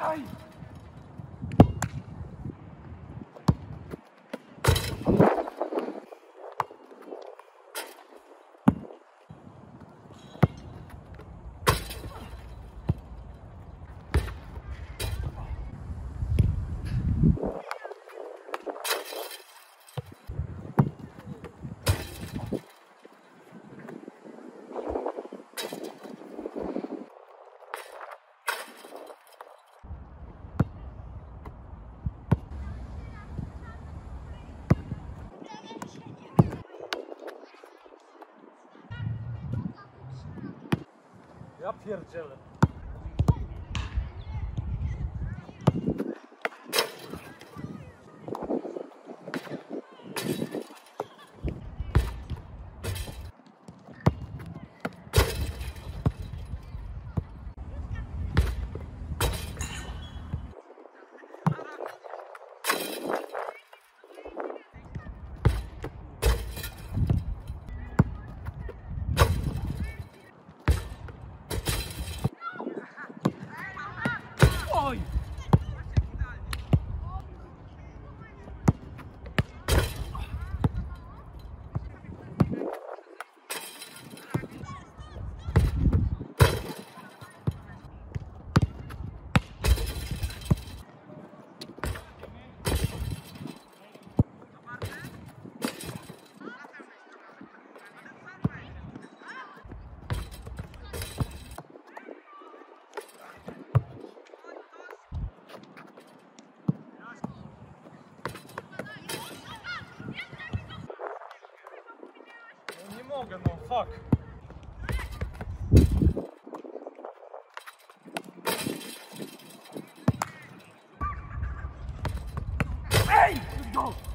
you Ja pierdzielę. Mogę, no fuck. Ej! No!